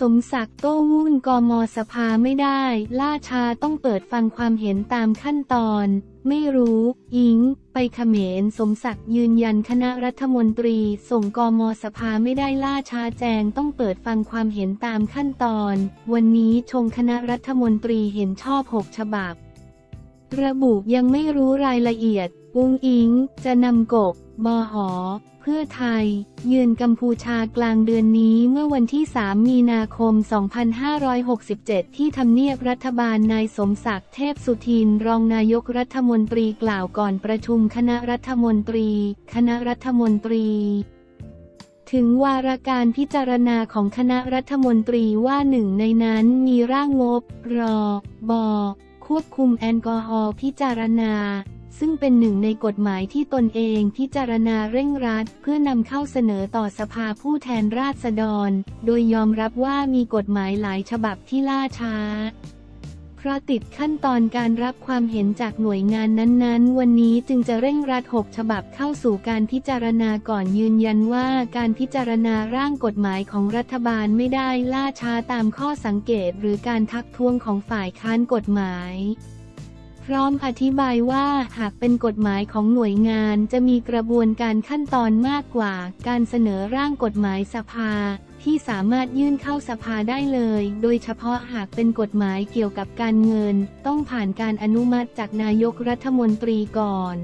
สมศักดิ์โต้วุ่นกมสภาไม่ได้ ล่าช้าต้องเปิดฟังความเห็นตามขั้นตอน ไม่รู้ อิง ไปเขมรสมศักดิ์ยืนยันคณะรัฐมนตรี ส่งกมสภาไม่ได้ล่าช้าแจงต้องเปิดฟังความเห็นตามขั้นตอน วันนี้ชงคณะรัฐมนตรีเห็นชอบหกฉบับ ระบุยังไม่รู้รายละเอียด อุ้งอิง จะนำกบบหอ เพื่อไทย ยืนกัมพูชากลางเดือนนี้เมื่อวันที่ 3 มีนาคม 2567 ที่ทำเนียบรัฐบาลนายสมศักดิ์เทพสุทิน รองนายกรัฐมนตรีกล่าวก่อนประชุมคณะรัฐมนตรี คณะรัฐมนตรีถึงวาระการพิจารณาของคณะรัฐมนตรีว่าหนึ่งในนั้นมีร่างงบ รอ บอ ควบคุมแอลกอฮอล์พิจารณา ซึ่งเป็นหนึ่งในกฎหมายที่ตนเองพิจารณาเร่งรัด เพื่อนำเข้าเสนอต่อสภาผู้แทนราษฎร โดยยอมรับว่ามีกฎหมายหลายฉบับที่ล่าช้า เพราะติดขั้นตอนการรับความเห็นจากหน่วยงานนั้นๆ วันนี้จึงจะเร่งรัด 6 ฉบับเข้าสู่การพิจารณาก่อนยืนยันว่าการพิจารณาร่างกฎหมายของรัฐบาลไม่ได้ล่าช้าตามข้อสังเกต หรือการทักท้วงของฝ่ายค้านกฎหมาย พร้อมอธิบายว่าหากเป็นกฎหมายของหน่วยงานจะมีกระบวนการขั้นตอนมากกว่า การเสนอร่างกฎหมายสภา ที่สามารถยื่นเข้าสภาได้เลย โดยเฉพาะหากเป็นกฎหมายเกี่ยวกับการเงิน ต้องผ่านการอนุมัติจากนายกรัฐมนตรีก่อน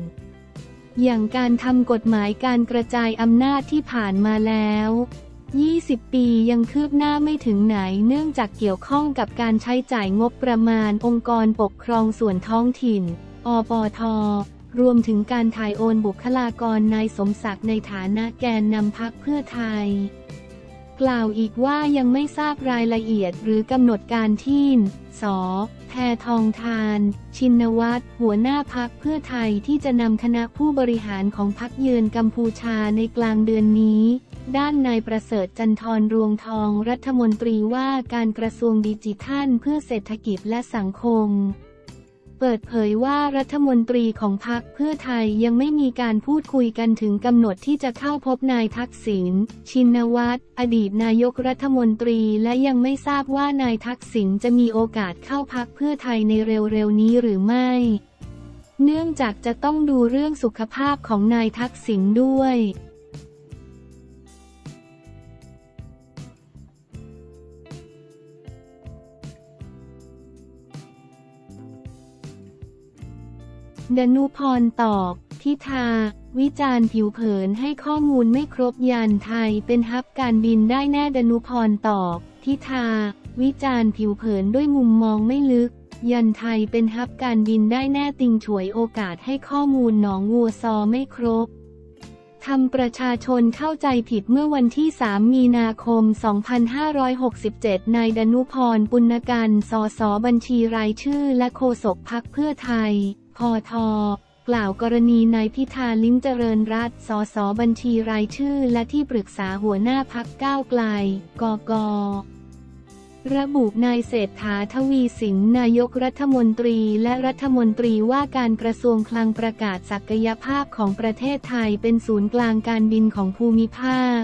อย่างการทำกฎหมายการกระจายอำนาจที่ผ่านมาแล้ว 20 ปียังคืบหน้าไม่ถึงไหนเนื่องจากเกี่ยวข้องกับการใช้จ่ายงบประมาณองค์กรปกครองส่วนท้องถิ่น อปท รวมถึงการถ่ายโอนบุคลากรนายสมศักดิ์ในฐานะแกนนำพักเพื่อไทย กล่าวอีกว่ายังไม่ทราบรายละเอียดหรือกำหนดการที่นสแพทองทาน ชินวัตรหัวหน้าพักเพื่อไทยที่จะนำคณะผู้บริหารของพักเยือนกัมพูชาในกลางเดือนนี้ ด้านนายประเสริฐจันทรรวงทองรัฐมนตรีว่าการกระทรวงดิจิทัลเพื่อเศรษฐกิจและสังคม เปิดเผยว่ารัฐมนตรีของพรรคเพื่อไทยยังไม่มีการพูดคุยกันถึงกำหนดที่จะเข้าพบนายทักษิณชินวัตรอดีตนายกรัฐมนตรีและยังไม่ทราบว่านายทักษิณจะมีโอกาสเข้าพักเพื่อไทยในเร็วๆนี้หรือไม่ เนื่องจากจะต้องดูเรื่องสุขภาพของนายทักษิณด้วย ดนุพรตอบ ทิธาวิจารณ์ผิวเผินให้ข้อมูลไม่ครบยันไทยเป็นฮับการบินได้แน่ดนุพรตอบ ทิธาวิจารณ์ผิวเผินด้วยมุมมองไม่ลึก ยันไทยเป็นฮับการบินได้แน่ติงฉวยโอกาสให้ข้อมูลหนองวัวซอไม่ครบทำประชาชนเข้าใจผิดเมื่อวันที่ 3 มีนาคม 2567 นายดนุพร ปุณกัน สสบัญชีรายชื่อและโฆษกพักเพื่อไทย พอทกล่าวกรณีนายพิธาลิ้มเจริญรัตสสบัญชีรายชื่อและที่ปรึกษาหัวหน้าพักก้าวไกล กก ระบุนายเศรษฐาทวีสินนายกรัฐมนตรีและรัฐมนตรีว่าการกระทรวงคลังประกาศศักยภาพของประเทศไทยเป็นศูนย์กลางการบินของภูมิภาค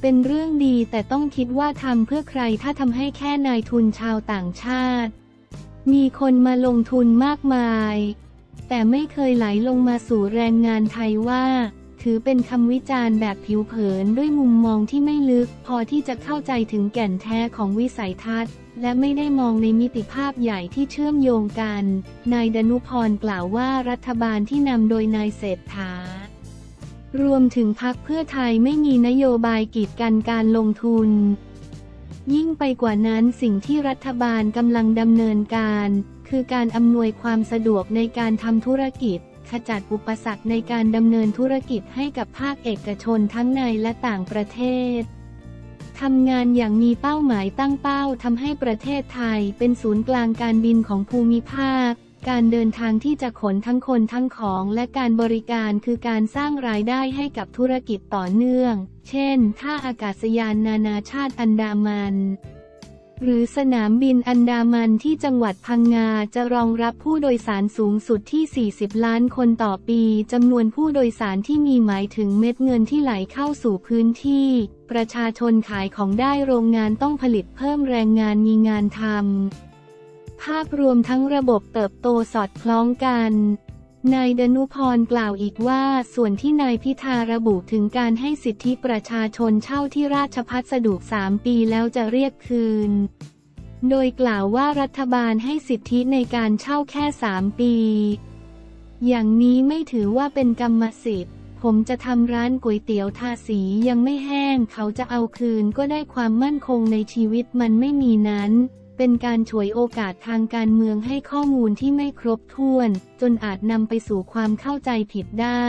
เป็นเรื่องดีแต่ต้องคิดว่าทำเพื่อใครถ้าทำให้แค่นายทุนชาวต่างชาติ มีคนมาลงทุนมากมาย แต่ไม่เคยไหลลงมาสู่แรงงานไทยว่า ถือเป็นคำวิจารณ์แบบผิวเผินด้วยมุมมองที่ไม่ลึก พอที่จะเข้าใจถึงแก่นแท้ของวิสัยทัศน์ และไม่ได้มองในมิติภาพใหญ่ที่เชื่อมโยงกัน นายดนุพรกล่าวว่ารัฐบาลที่นำโดยนายเศรษฐารวมถึงพักเพื่อไทยไม่มีนโยบายกีดกันการลงทุน ยิ่งไปกว่านั้นสิ่งที่รัฐบาลกำลังดำเนินการ คือการอำนวยความสะดวกในการทำธุรกิจ ขจัดอุปสรรคในการดำเนินธุรกิจให้กับภาคเอกชนทั้งในและต่างประเทศทำงานอย่างมีเป้าหมายตั้งเป้าทำให้ประเทศไทยเป็นศูนย์กลางการบินของภูมิภาค การเดินทางที่จะขนทั้งคนทั้งของและการบริการคือการสร้างรายได้ให้กับธุรกิจต่อเนื่อง เช่น ท่าอากาศยานนานาชาติอันดามัน หรือสนามบินอันดามันที่จังหวัดพังงาจะรองรับผู้โดยสารสูงสุดที่ 40 ล้านคนต่อปีจำนวนผู้โดยสารที่มีหมายถึงเม็ดเงินที่ไหลเข้าสู่พื้นที่ ประชาชนขายของได้โรงงานต้องผลิตเพิ่มแรงงานมีงานทำ ภาพรวมทั้งระบบเติบโตสอดคล้องกัน นายดนุพรกล่าวอีกว่า ส่วนที่นายพิธาระบุถึงการให้สิทธิประชาชนเช่าที่ราชพัสดุ3ปีแล้วจะเรียกคืน โดยกล่าวว่ารัฐบาลให้สิทธิในการเช่าแค่3ปี อย่างนี้ไม่ถือว่าเป็นกรรมสิทธิ์ผมจะทำร้านก๋วยเตี๋ยวทาสียังไม่แห้ง เขาจะเอาคืนก็ได้ความมั่นคงในชีวิตมันไม่มีนั้น เป็นการฉวยโอกาสทางการเมืองให้ข้อมูลที่ไม่ครบถ้วน จนอาจนำไปสู่ความเข้าใจผิดได้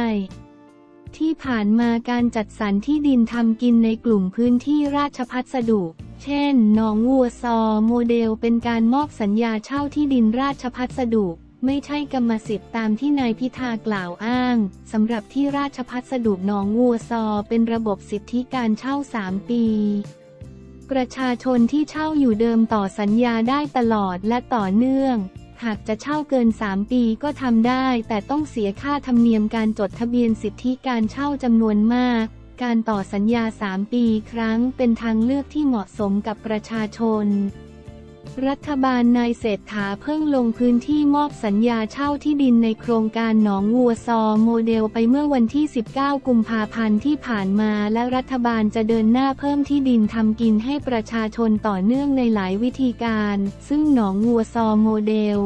ที่ผ่านมาการจัดสรรที่ดินทำกินในกลุ่มพื้นที่ราชพัสดุ เช่นหนองวัวซอโมเดลเป็นการมอบสัญญาเช่าที่ดินราชพัสดุไม่ใช่กรรมสิทธิ์ตามที่นายพิธากล่าวอ้าง สำหรับที่ราชพัสดุหนองวัวซอเป็นระบบสิทธิการเช่า 3 ปี ประชาชนที่เช่าอยู่เดิมต่อสัญญาได้ตลอดและต่อเนื่อง หากจะเช่าเกิน 3 ปีก็ทำได้ แต่ต้องเสียค่าธรรมเนียมการจดทะเบียนสิทธิการเช่าจำนวนมาก การต่อสัญญา 3 ปีครั้งเป็นทางเลือกที่เหมาะสมกับประชาชน รัฐบาลนายเศรษฐาเพิ่งลงพื้นที่มอบสัญญาเช่าที่ดินในโครงการหนองวัวซอโมเดลไปเมื่อวันที่ 19 กุมภาพันธ์ที่ผ่านมาและรัฐบาลจะเดินหน้าเพิ่มที่ดินทำกินให้ประชาชนต่อเนื่องในหลายวิธีการ ซึ่งหนองวัวซอโมเดล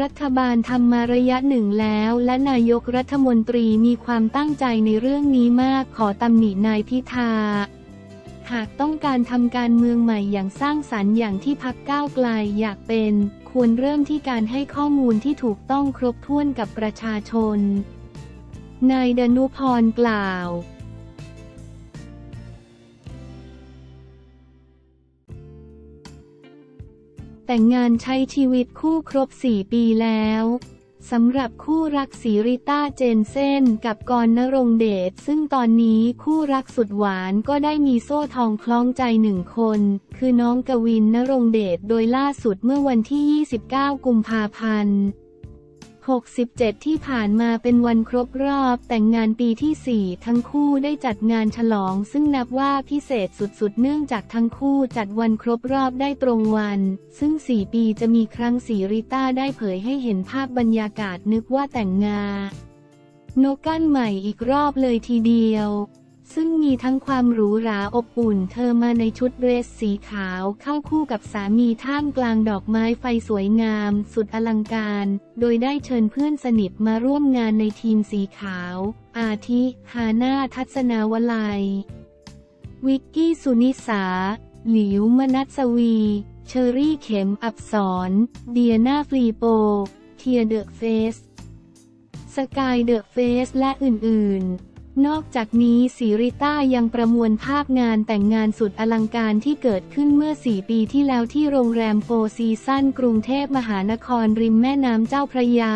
รัฐบาลทำมาระยะหนึ่งแล้ว และนายกรัฐมนตรีมีความตั้งใจในเรื่องนี้มากขอตำหนินายพิธา หากต้องการทำการเมืองใหม่อย่างสร้างสรรค์อย่างที่พักก้าวไกลอยากเป็น ควรเริ่มที่การให้ข้อมูลที่ถูกต้องครบถ้วนกับประชาชน นายดนุพรกล่าวแต่งงานใช้ชีวิตคู่ครบ 4 ปีแล้ว สำหรับคู่รักสีริต้าเจนเซนกับกรณรงค์เดชซึ่งตอนนี้คู่รักสุดหวานก็ได้มีโซ่ทองคล้องใจหนึ่งคน คือน้องกวินณรงค์เดชโดยล่าสุดเมื่อวันที่ 29 กุมภาพันธ์ 67 ที่ผ่านมาเป็นวันครบรอบแต่งงานปีที่ 4 ทั้งคู่ได้จัดงานฉลอง ซึ่งนับว่าพิเศษสุดๆ เนื่องจากทั้งคู่จัดวันครบรอบได้ตรงวัน ซึ่ง 4 ปีจะมีครั้งสีริต้าได้เผยให้เห็นภาพบรรยากาศนึกว่าแต่งงาน โนกกั้นใหม่อีกรอบเลยทีเดียว ซึ่งมีทั้งความหรูหราอบอุ่น เธอมาในชุดเดรสสีขาวเข้าคู่กับสามีท่ามกลางดอกไม้ไฟสวยงาม สุดอลังการ โดยได้เชิญเพื่อนสนิทมาร่วมงานในทีมสีขาว อาทิฮาน่าทัศนาวลัย วิกกี้สุนิสา หลิวมนัสวี เชอรี่เข็มอัปสร ไดอาน่าฟลีโป เทีย The Face สกาย The Face และอื่น ๆ นอกจากนี้ศรีริต้ายังประมวลภาพงานแต่งงานสุดอลังการที่เกิดขึ้นเมื่อ 4 ปีที่แล้วที่โรงแรม Four Seasons กรุงเทพมหานครริมแม่น้ำเจ้าพระยา